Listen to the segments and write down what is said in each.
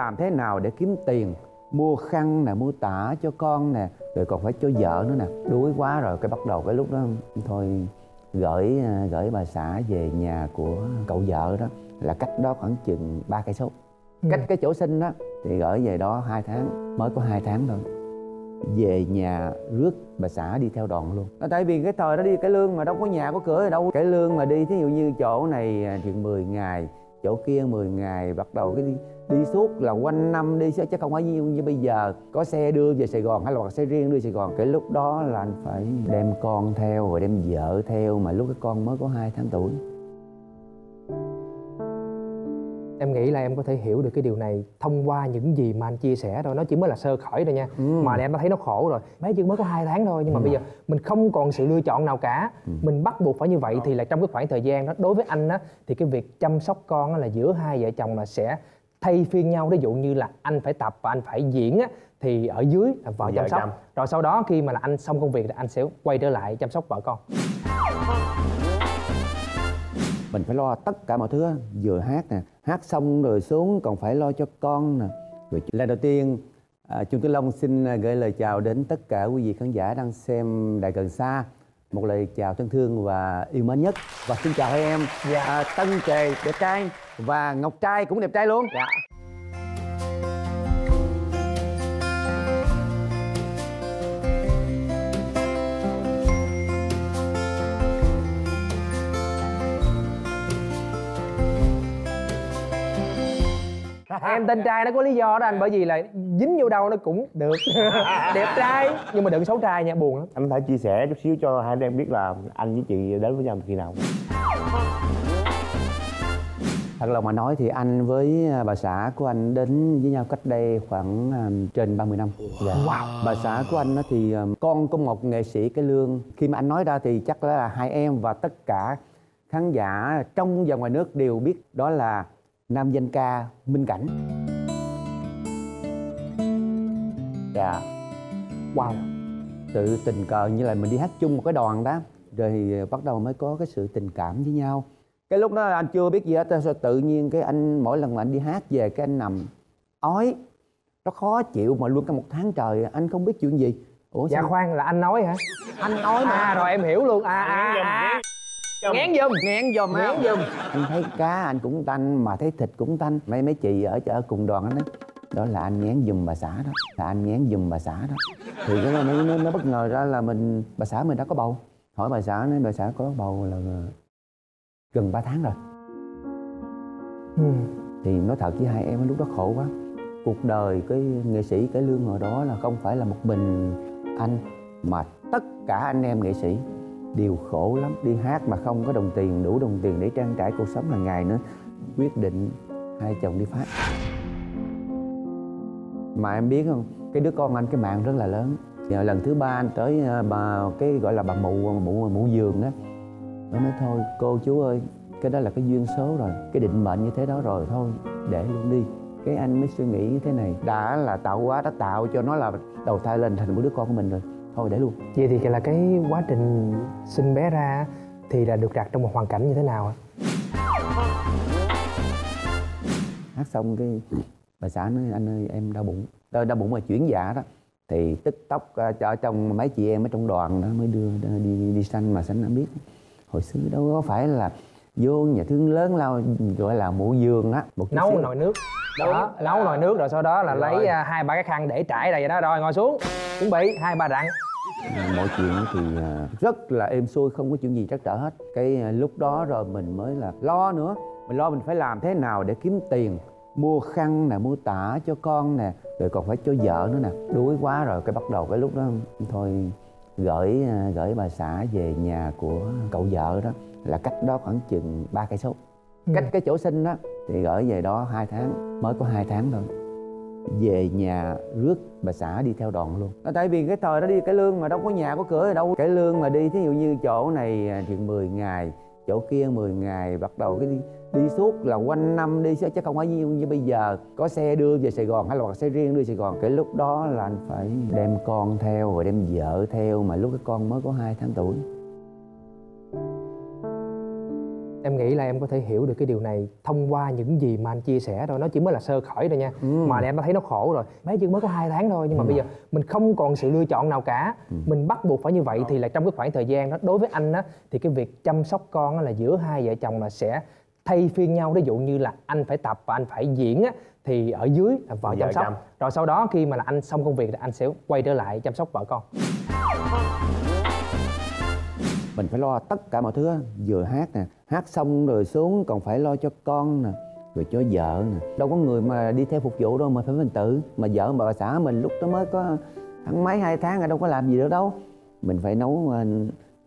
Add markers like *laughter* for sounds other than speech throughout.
làm thế nào để kiếm tiền? Mua khăn nè mua tả cho con nè rồi còn phải cho vợ nữa nè. Đuối quá rồi cái bắt đầu cái lúc đó thôi gửi à, gửi bà xã về nhà của cậu vợ đó. Là cách đó khoảng chừng ba cây số. Ừ. cách cái chỗ sinh đó thì gửi về đó hai tháng mới có hai tháng thôi. Về nhà rước bà xã đi theo đoàn luôn. Nó tại vì cái thời đó đi cái lương mà đâu có nhà có cửa gì đâu. Cái lương mà đi thí dụ như chỗ này à, chừng 10 ngày chỗ kia 10 ngày bắt đầu cái đi, đi suốt là quanh năm đi chứ không phải như, như bây giờ có xe đưa về Sài Gòn hay là xe riêng đưa Sài Gòn cái lúc đó là anh phải đem con theo rồi đem vợ theo mà lúc cái con mới có 2 tháng tuổi em nghĩ là em có thể hiểu được cái điều này thông qua những gì mà anh chia sẻ thôi nó chỉ mới là sơ khởi thôi nha Ừ. mà em đã thấy nó khổ rồi mấy chứ mới có hai tháng thôi nhưng mà Ừ. bây giờ mình không còn sự lựa chọn nào cả Ừ. mình bắt buộc phải như vậy thì là trong cái khoảng thời gian đó đối với anh á thì cái việc chăm sóc con á là giữa hai vợ chồng là sẽ thay phiên nhau. Ví dụ như là anh phải tập và anh phải diễn á thì ở dưới là vợ chăm sóc. chăm. rồi sau đó khi mà là anh xong công việc thì anh sẽ quay trở lại chăm sóc vợ con. Mình phải lo tất cả mọi thứ á, vừa hát nè hát xong rồi xuống còn phải lo cho con nè. Rồi lần đầu tiên à, Trung Tử Long xin à, gửi lời chào đến tất cả quý vị khán giả đang xem Đài Gần Xa một lời chào thân thương và yêu mến nhất. Và xin chào hai em. Dạ. à, Tân Trề đẹp trai và Ngọc Trai cũng đẹp trai luôn. Dạ em tên trai nó có lý do đó anh bởi vì là dính vô đâu nó cũng được *laughs* đẹp trai nhưng mà đừng xấu trai nha buồn lắm anh phải chia sẻ chút xíu cho hai anh em biết là anh với chị đến với nhau từ khi nào Thật lòng mà nói thì anh với à, bà xã của anh đến với nhau cách đây khoảng à, trên 30 năm. Dạ. Wow. Bà xã của anh thì à, con của một nghệ sĩ cái lương. Khi mà anh nói ra thì chắc là hai em và tất cả khán giả trong và ngoài nước đều biết đó là nam danh ca Minh Cảnh. Dạ. wow. Sự tình cờ như là mình đi hát chung một cái đoàn đó rồi bắt đầu mới có cái sự tình cảm với nhau. Cái lúc đó anh chưa biết gì hết sao tự nhiên cái anh mỗi lần mà anh đi hát về cái anh nằm ói nó khó chịu mà luôn cả một tháng trời anh không biết chuyện gì. Ủa dạ sao? khoan là anh nói hả? Anh nói mà. À rồi em hiểu luôn. À à à ngán giùm. Ngán giùm ngán giùm. Anh thấy cá anh cũng tanh mà thấy thịt cũng tanh. Mấy mấy chị ở ở cùng đoàn anh ấy. Đó là anh ngán giùm bà xã đó. Là anh ngán giùm bà xã đó. Thì cái nó, nó, nó bất ngờ ra là mình bà xã mình đã có bầu. Hỏi bà xã nói bà xã có bầu là gần 3 tháng rồi. Ừ. thì nói thật với hai em lúc đó khổ quá. Cuộc đời cái nghệ sĩ cái lương hồi đó là không phải là một mình anh mà tất cả anh em nghệ sĩ đều khổ lắm, đi hát mà không có đồng tiền, đủ đồng tiền để trang trải cuộc sống hàng ngày nữa. Quyết định hai chồng đi phát mà em biết không, cái đứa con anh, cái mạng rất là lớn. Giờ lần thứ ba anh tới ờ, bà, cái gọi là bà mụ mụ mụ giường đó. Nó nói, thôi, cô chú ơi, cái đó là cái duyên số rồi, cái định mệnh như thế đó rồi, thôi, để luôn đi. Cái anh mới suy nghĩ như thế này. Đã là tạo quá, đã tạo cho nó là đầu thai lên thành một đứa con của mình rồi thôi để luôn. Vậy thì là cái quá trình sinh bé ra thì là được đặt trong một hoàn cảnh như thế nào ạ? Hát xong cái bà xã nói anh ơi em đau bụng. Đau, đau bụng mà chuyển dạ đó. Thì tức tốc ờ, ở trong mấy chị em ở trong đoàn đó mới đưa, đưa đi đi sanh mà sanh đã biết. Hồi xưa đâu có phải là vô nhà thương lớn lao gọi là mụ giường á một nấu nồi nước đó nấu nồi nước rồi sau đó là Rồi. lấy à, hai ba cái khăn để trải đây vậy đó. Rồi ngồi xuống. Chuẩn bị hai ba rặn mọi chuyện thì à, rất là êm xuôi không có chuyện gì trắc trở hết. Cái à, lúc đó rồi mình mới là lo nữa. Mình lo mình phải làm thế nào để kiếm tiền mua khăn nè mua tả cho con nè rồi còn phải cho vợ nữa nè. Đuối quá rồi cái bắt đầu cái lúc đó thôi gửi gửi bà xã về nhà của cậu vợ đó. Là cách đó khoảng chừng ba cây số. Cách cái chỗ sinh đó thì gửi về đó hai tháng mới có hai tháng thôi. Về nhà rước bà xã đi theo đoàn luôn. Nó tại vì cái thời đó đi cái lương mà đâu có nhà có cửa đâu. Cái lương mà đi thí dụ như chỗ này à, thì chừng 10 ngày chỗ kia 10 ngày bắt đầu cái đi đi suốt là quanh năm đi chứ không phải như, như bây giờ. Có xe đưa về Sài Gòn hay là xe riêng đưa Sài Gòn. Cái lúc đó là anh phải đem con theo rồi đem vợ theo mà lúc cái con mới có hai tháng tuổi em nghĩ là em có thể hiểu được cái điều này thông qua những gì mà anh chia sẻ thôi. Nó chỉ mới là sơ khởi thôi nha. Ừ. mà em đã thấy nó khổ rồi. Bé chưa mới có hai tháng thôi nhưng mà bây giờ mình không còn sự lựa chọn nào cả. Ừ. mình bắt buộc phải như vậy thì là trong cái khoảng thời gian đó đối với anh á thì cái việc chăm sóc con á là giữa hai vợ chồng là sẽ thay phiên nhau. Ví dụ như là anh phải tập và anh phải diễn á thì ở dưới là vợ chăm sóc. chăm. rồi sau đó khi mà là anh xong công việc thì anh sẽ quay trở lại chăm sóc vợ con. Mình phải lo tất cả mọi thứ á. vừa hát nè hát xong rồi xuống còn phải lo cho con nè, rồi cho vợ nè. Đâu có người mà đi theo phục vụ đâu mà phải mình tự. Mà vợ bà xã mình lúc đó mới có, tháng mấy, hai tháng đâu có làm gì được đâu. Mình phải nấu ờ,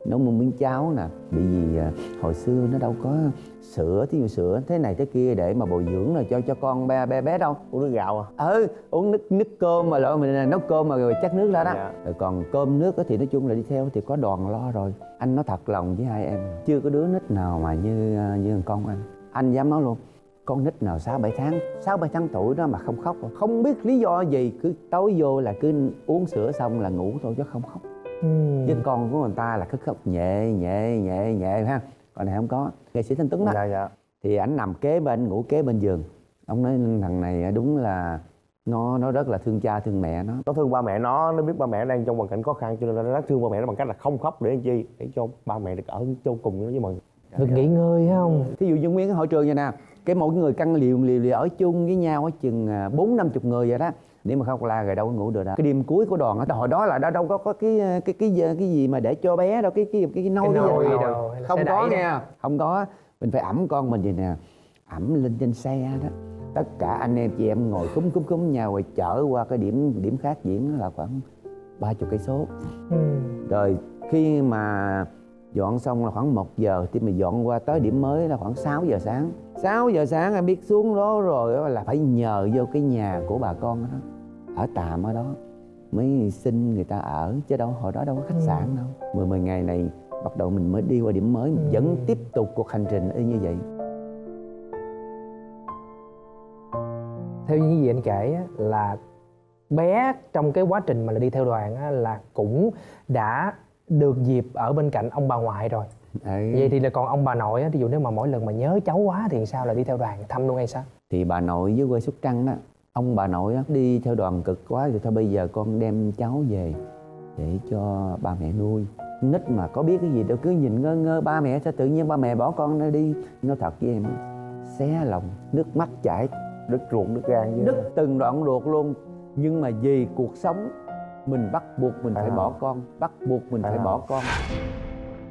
nấu một miếng cháo nè bởi vì ờ, hồi xưa nó đâu có sữa thí dụ sữa thế này thế kia để mà bồi dưỡng rồi cho cho con bé bé bé đâu. Uống nước gạo à? Ừ uống nước nước cơm mà loại mình nấu cơm mà rồi chắc nước ra đó. Dạ. rồi còn cơm nước thì nói chung là đi theo thì có đoàn lo rồi. Anh nói thật lòng với hai em chưa có đứa nít nào mà như à, như thằng con anh. Anh dám nói luôn con nít nào sáu bảy tháng sáu bảy tháng tuổi đó mà không khóc. Không biết lý do gì cứ tối vô là cứ uống sữa xong là ngủ thôi chứ không khóc Ừm. chứ con của người ta là cứ khóc nhẹ nhẹ nhẹ nhẹ ha còn này không có. Nghệ sĩ thanh tuấn đó. Dạ dạ. Thì ảnh nằm kế bên ngủ kế bên giường. Ông nói thằng này đúng là nó nó rất là thương cha thương mẹ nó. Nó thương ba mẹ nó nó biết ba mẹ đang trong hoàn cảnh khó khăn cho nên nó thương ba mẹ nó bằng cách là không khóc để làm chi? Để cho ba mẹ được ở chôn cùng với mình được nghỉ ngơi phải không? Thí dụ như nguyên cái hội trường vậy nè cái mỗi người căn liều liều liều ở chung với nhau á chừng à, bốn năm chục người vậy đó nếu mà khóc la rồi đâu có ngủ được đâu. Cái đêm cuối của đoàn á hồi đó là đâu đâu có có cái cái cái cái, gì mà để cho bé đâu cái cái cái, cái nôi Cái nôi đâu. không có nha. không có. Mình phải ẩm con mình vậy nè. Ẩm lên trên xe đó. Tất cả anh em chị em ngồi cúm cúm cúm nhau rồi chở qua cái điểm điểm khác diễn đó là khoảng ba chục cây số. Ừm. rồi khi mà dọn xong là khoảng 1 giờ thì mình dọn qua tới điểm mới là khoảng 6 giờ sáng. 6 giờ sáng em biết xuống đó rồi là phải nhờ vô cái nhà của bà con đó ở tạm ở đó mới xin người ta ở chứ đâu hồi đó đâu có khách sạn đâu. Mười mười ngày này bắt đầu mình mới đi qua điểm mới mình vẫn tiếp tục cuộc hành trình y như vậy. Theo những gì anh kể là bé trong cái quá trình mà đi theo đoàn là cũng đã được dịp ở bên cạnh ông bà ngoại rồi. Đấy. vậy thì là còn ông bà nội á ví dụ nếu mà mỗi lần mà nhớ cháu quá thì sao là đi theo đoàn thăm luôn hay sao? Thì bà nội với quê sóc trăng đó ông bà nội đi theo đoàn cực quá thì thôi bây giờ con đem cháu về để cho ba mẹ nuôi. Nít mà có biết cái gì đâu cứ nhìn ngơ ngơ ba mẹ sao tự nhiên ba mẹ bỏ con ra đi. Nói thật với em xé lòng nước mắt chảy đứt ruột đứt gan chứ đứt từng đoạn ruột luôn. Nhưng mà vì cuộc sống mình bắt buộc mình Phải phải không? bỏ con bắt buộc mình Phải phải không? bỏ con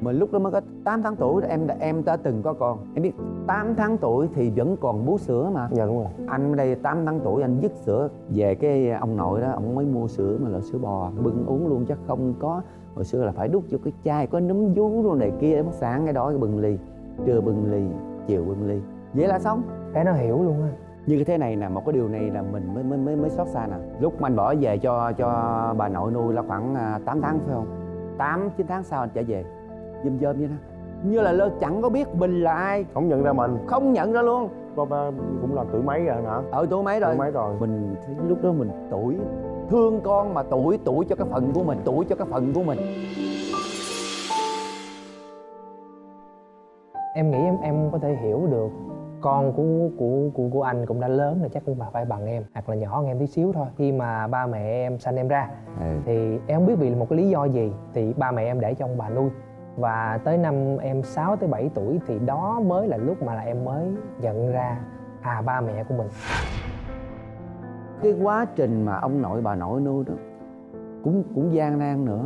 mà lúc đó mới có 8 tháng tuổi em đã em đã từng có con. Em biết 8 tháng tuổi thì vẫn còn bú sữa mà. Dạ đúng rồi. Anh đây 8 tháng tuổi anh dứt sữa. Về cái ông nội đó ông mới mua sữa mà là sữa bò. Bưng uống luôn chứ không có. Hồi xưa là phải đút vô cái chai có núm vú luôn này kia mất sáng cái đó cái bưng ly. Trưa bưng ly chiều bưng ly. Vậy là xong. Bé nó hiểu luôn á. Như cái thế này nè một cái điều này là mình mới mới mới mới xót xa nè. Lúc mà anh bỏ về cho cho bà nội nuôi là khoảng à, 8 tháng phải không? 8 9 tháng sau anh trở về dâm dơm vậy đó. Như là lơ chẳng có biết mình là ai. Không nhận ra mình. Không nhận ra luôn. Ba ba cũng là tuổi mấy rồi hả? Ở tuổi mấy rồi. Tuổi mấy rồi. Mình thấy lúc đó mình tuổi. Thương con mà tuổi tuổi cho cái phần của mình tuổi cho cái phần của mình. Em nghĩ em em có thể hiểu được. Con của của của của anh cũng đã lớn rồi chắc cũng bà phải bằng em hoặc là nhỏ hơn em tí xíu thôi. Khi mà ba mẹ em sanh em ra ừ. thì em không biết vì một cái lý do gì thì ba mẹ em để cho ông bà nuôi và tới năm em 6 tới 7 tuổi thì đó mới là lúc mà là em mới nhận ra à ba mẹ của mình. Cái quá trình mà ông nội bà nội nuôi đó, cũng cũng gian nan nữa.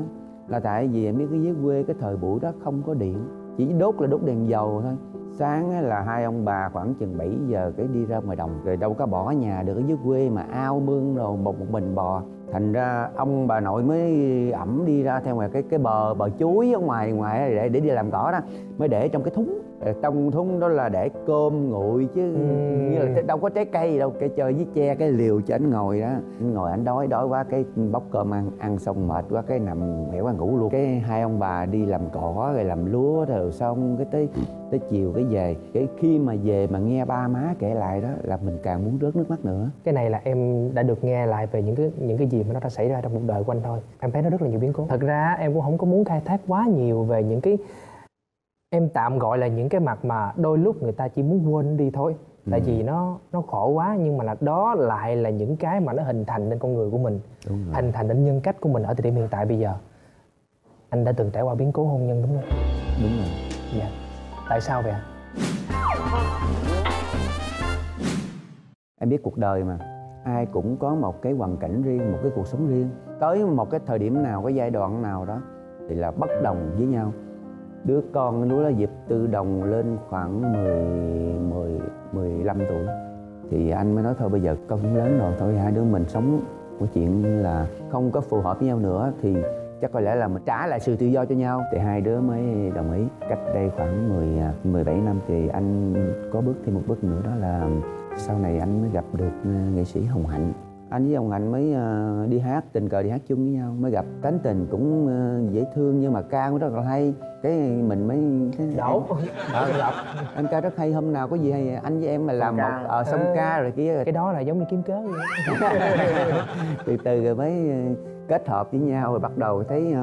Là tại vì em biết cái dưới quê cái thời buổi đó không có điện, chỉ đốt là đốt đèn dầu thôi sáng là hai ông bà khoảng chừng 7 giờ cái đi ra ngoài đồng rồi đâu có bỏ nhà được ở dưới quê mà ao mương rồi một, một mình bò. Thành ra ông bà nội mới ẩm đi ra theo ngoài cái cái bờ bờ chuối ở ngoài ngoài để để đi làm cỏ đó mới để trong cái thúng trong thúng đó là để cơm nguội chứ Ừm. như là đâu có trái cây gì đâu cái chơi với tre cái liều cho anh ngồi đó. Anh ngồi anh đói đói quá cái bóc cơm ăn ăn xong mệt quá cái nằm mẻo qua ngủ luôn. Cái hai ông bà đi làm cỏ rồi làm lúa rồi xong cái tới tới chiều cái về. Cái khi mà về mà nghe ba má kể lại đó là mình càng muốn rớt nước mắt nữa. Cái này là em đã được nghe lại về những cái những cái gì mà nó đã xảy ra trong cuộc đời của anh thôi. Em thấy nó rất là nhiều biến cố. Thật ra em cũng không có muốn khai thác quá nhiều về những cái em tạm gọi là những cái mặt mà đôi lúc người ta chỉ muốn quên đi thôi. Tại vì nó nó khổ quá nhưng mà là đó lại là những cái mà nó hình thành nên con người của mình hình thành nên nhân cách của mình ở thời điểm hiện tại bây giờ. Anh đã từng trải qua biến cố hôn nhân đúng không? Đúng rồi. Dạ. Tại sao vậy ạ? Em biết cuộc đời mà. Ai cũng có một cái hoàn cảnh riêng một cái cuộc sống riêng. Tới một cái thời điểm nào cái giai đoạn nào đó thì là bất đồng với nhau đứa con lúc đó dịp từ đồng lên khoảng 10 10 15 tuổi. Thì anh mới nói thôi, bây giờ con cũng lớn rồi, thôi hai đứa mình sống. Một chuyện là không có phù hợp với nhau nữa thì chắc có lẽ là mình trả lại sự tự do cho nhau. Thì hai đứa mới đồng ý. Cách đây khoảng 10 17 à, năm thì anh có bước thêm một bước nữa, đó là sau này anh mới gặp được à, nghệ sĩ Hồng Hạnh anh với Hồng Hạnh mới ờ, đi hát tình cờ đi hát chung với nhau mới gặp. Tánh tình cũng ờ, dễ thương nhưng mà ca cũng rất là hay. Cái mình mới cái đổ. gặp *laughs* anh ca rất hay hôm nào có gì hay anh với em mà làm một ờ xong ca rồi kia. Cái đó là giống như kiếm cớ vậy *laughs* từ từ rồi mới ờ, kết hợp với nhau rồi bắt đầu thấy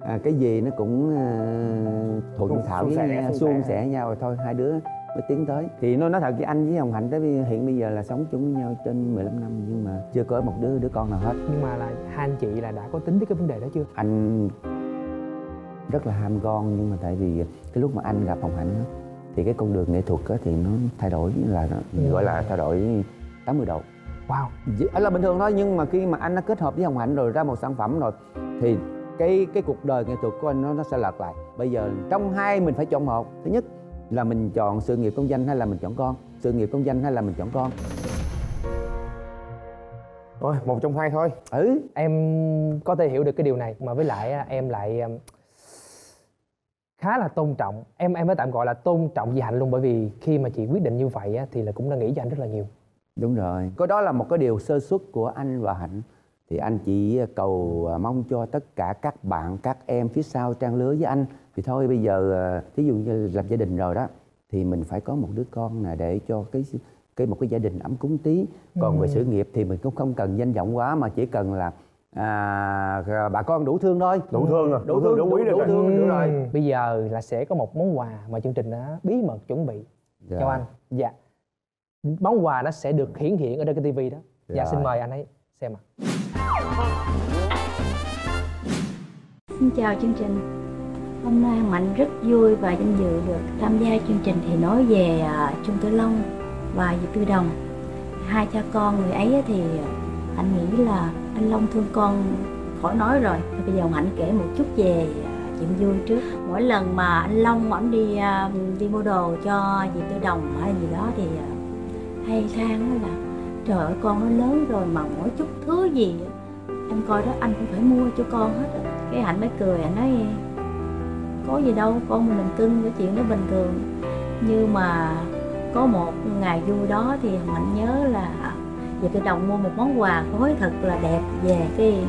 à, cái gì nó cũng uh, thuận thảo với nhau, suôn sẻ nhau rồi thôi. Hai đứa mới tiến tới. Thì nó nói thật với anh với hồng hạnh tới hiện bây giờ là sống chung với nhau trên 15 năm nhưng mà chưa có một đứa đứa con nào hết. Nhưng mà là hai anh chị là đã có tính tới cái vấn đề đó chưa? Anh rất là ham con nhưng mà tại vì cái lúc mà anh gặp hồng hạnh á, thì cái con đường nghệ thuật á, thì nó thay đổi là nó gọi là thay đổi 80 độ. Wow. Dị- là bình thường thôi nhưng mà khi mà anh đã kết hợp với hồng hạnh rồi ra một sản phẩm rồi thì cái cái cuộc đời nghệ thuật của anh nó nó sẽ lật lại. Bây giờ trong hai mình phải chọn một. Thứ nhất là mình chọn sự nghiệp công danh hay là mình chọn con? Sự nghiệp công danh hay là mình chọn con? Thôi, một trong hai thôi. Ừ. Em có thể hiểu được cái điều này mà với lại em lại um, khá là tôn trọng. Em em phải tạm gọi là tôn trọng chị hạnh luôn bởi vì khi mà chị quyết định như vậy á, thì là cũng đã nghĩ cho anh rất là nhiều. Đúng rồi. Có đó là một cái điều sơ xuất của anh và hạnh thì anh chỉ cầu à, mong cho tất cả các bạn các em phía sau trang lứa với anh. Thì thôi bây giờ à, thí dụ như lập gia đình rồi đó thì mình phải có một đứa con nè để cho cái cái một cái gia đình ấm cúng tí. Còn về sự nghiệp thì mình cũng không cần danh vọng quá mà chỉ cần là à, bà con đủ thương thôi. Đủ thương rồi đủ thương đủ quý đủ rồi thương được rồi. Bây giờ là sẽ có một món quà mà chương trình đã bí mật chuẩn bị cho Rồi. anh. Dạ. Món quà nó sẽ được hiển hiện ở trên cái tivi đó. Dạ Rồi. xin mời anh ấy xem ạ Xin chào chương trình. Hôm nay Mạnh rất vui và vinh dự được tham gia chương trình thì nói về à, Trung Tử Long và Diệp Tư Đồng. Hai cha con người ấy thì anh nghĩ là anh Long thương con khỏi nói rồi. Bây giờ mạnh kể một chút về à, chuyện vui trước. Mỗi lần mà anh Long ảnh đi à, đi mua đồ cho Diệp Tư Đồng hay gì đó thì hay than là Trời ơi, con nó lớn rồi mà mỗi chút thứ gì em coi đó, anh cũng phải mua cho con hết á. cái hạnh mới cười, anh nói, có gì đâu, con mình cưng cái chuyện đó bình thường. Nhưng mà có một ngày vui đó thì mạnh nhớ là về tôi đồng mua một món quà gói thật là đẹp về cái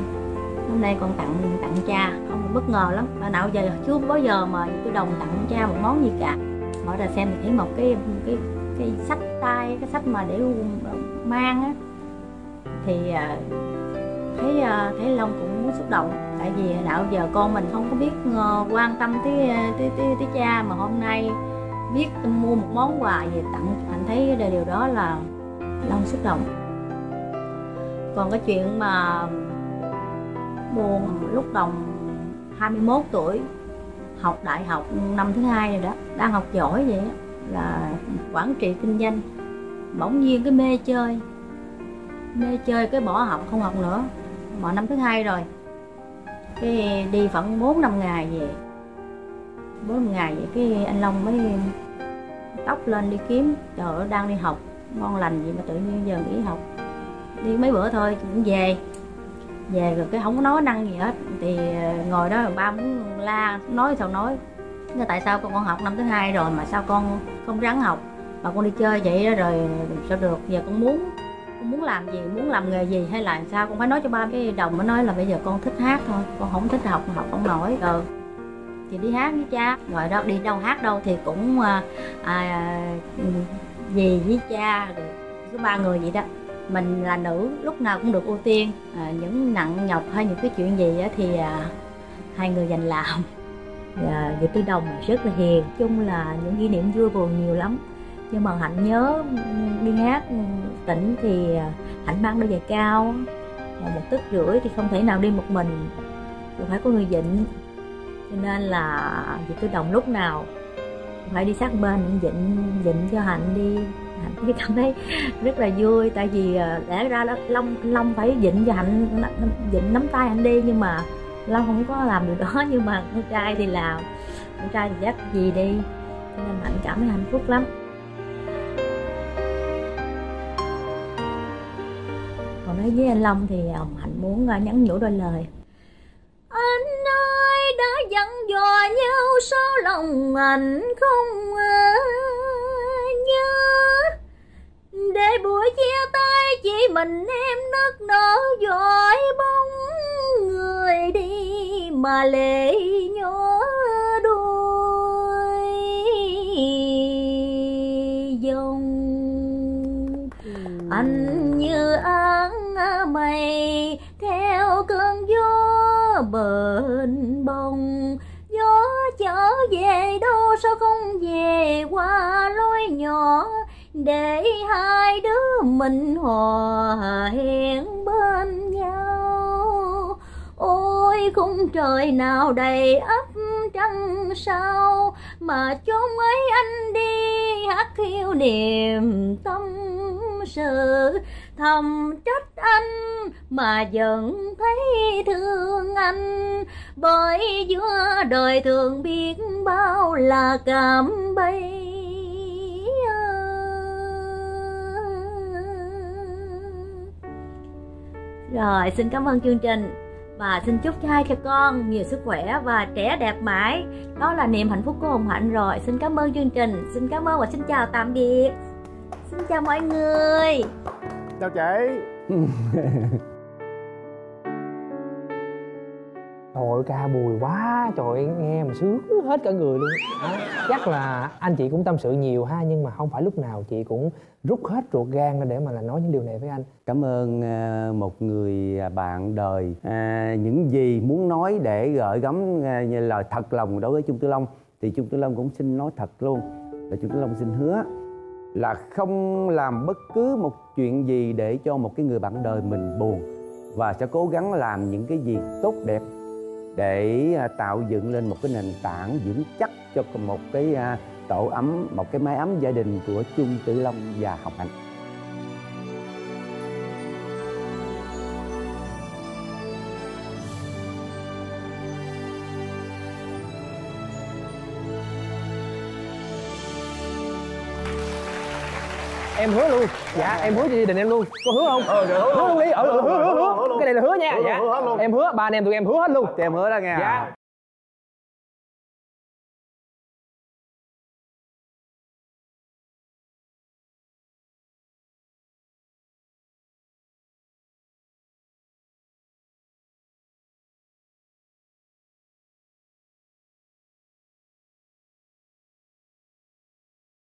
hôm nay con tặng tặng cha. Không bất ngờ lắm. Hồi nào giờ chưa bao giờ mà tôi đồng tặng cha một món gì cả. Mở ra xem thì thấy một cái cái cái sách tay, cái sách mà để mang á. Thì à, thấy ờ, thấy long cũng xúc động. Tại vì đạo giờ con mình không có biết ờ, quan tâm tới ờ, tới tới, tới cha mà hôm nay biết mua một món quà về tặng. Anh thấy điều đó là long xúc động. Còn cái chuyện mà buồn lúc đồng 21 tuổi học đại học năm thứ hai rồi đó đang học giỏi vậy là quản trị kinh doanh. Bỗng nhiên cái mê chơi mê chơi cái bỏ học không học nữa mà năm thứ hai rồi. Cái đi khoảng 4 năm ngày về 4 năm ngày vậy cái anh Long mới tóc lên đi kiếm. Trời ơi đang đi học, ngon lành gì mà tự nhiên giờ nghỉ học. Đi mấy bữa thôi, cũng về. Về rồi cái không có nói năng gì hết. Thì ờ, ngồi đó ba muốn la, nói sao nói. Thế tại sao con con học năm thứ hai rồi mà sao con không ráng học? Mà con đi chơi vậy đó rồi sao được? Giờ con muốn con muốn làm gì muốn làm nghề gì hay là sao con phải nói cho ba cái đồng mới nói là bây giờ con thích hát thôi con không thích học học không nổi. Rồi thì đi hát với cha ngoài đó đi đâu hát đâu thì cũng à, à, về với cha rồi có ba người vậy đó. Mình là nữ lúc nào cũng được ưu tiên à, những nặng nhọc hay những cái chuyện gì á thì à, hai người dành làm. Và Diệp Tư Đồng rất là hiền chung là những kỷ niệm vui buồn nhiều lắm nhưng mà hạnh nhớ đi hát tỉnh thì hạnh mang đôi giày cao, mà một tức rưỡi thì không thể nào đi một mình rồi phải có người dịnh. Cho nên là chị cứ Đồng lúc nào phải đi sát bên, dịnh dịnh cho hạnh đi. Hạnh thì cảm thấy rất là vui, tại vì à, lẽ ra long long phải dịnh cho hạnh dịnh nắm tay hạnh đi, nhưng mà long không có làm được đó. *laughs* Nhưng mà con trai thì làm, con trai thì dắt gì đi. Cho nên hạnh cảm thấy hạnh phúc lắm. Nói với anh long thì ờ, hạnh muốn ờ, nhắn nhủ đôi lời. Anh ơi, đã dặn dò nhau sao lòng anh không ờ, nhớ? Để buổi chia tay chỉ mình em nức nở dõi bóng người đi mà lệ nhói đôi dòng mây, theo cơn gió bền bồng. Gió trở về đâu sao không về qua lối nhỏ, để hai đứa mình hòa hẹn bên nhau. Ôi, khung trời nào đầy ấp trăng sao mà chốn ấy anh đi hát khiêu niềm tâm sự thầm trách anh mà vẫn thấy thương anh bởi giữa đời thường biết bao là cảm bay Rồi, xin cảm ơn chương trình và xin chúc cho hai cha con nhiều sức khỏe và trẻ đẹp mãi. Đó là niềm hạnh phúc của Hồng Hạnh rồi. Xin cảm ơn chương trình, xin cảm ơn và xin chào tạm biệt. Xin chào mọi người. Chào chị. *laughs* Trời ơi ca bùi quá. Trời ơi nghe mà sướng hết cả người luôn. À, Chắc là anh chị cũng tâm sự nhiều ha Nhưng mà không phải lúc nào chị cũng rút hết ruột gan ra để mà là nói những điều này với anh. Cảm ơn uh, một người bạn đời. Uh, Những gì muốn nói để gợi gắm như lời thật lòng đối với Trung Tư Long Thì Trung Tư Long cũng xin nói thật luôn. Là Trung Tư Long xin hứa là không làm bất cứ một chuyện gì để cho một cái người bạn đời mình buồn và sẽ cố gắng làm những cái gì tốt đẹp để à, tạo dựng lên một cái nền tảng vững chắc cho một cái à, tổ ấm, một cái mái ấm gia đình của Chung Tử Long và Học Hạnh. Em hứa luôn. Dạ em hứa cho gia đình em luôn. Có hứa không? Ờ, hứa. hứa luôn. đi ừ, ừ, hứa, hứa, hứa, hứa, cái này là hứa nha. Dạ. Em hứa ba anh em tụi em hứa hết luôn. Em hứa đó nghe dạ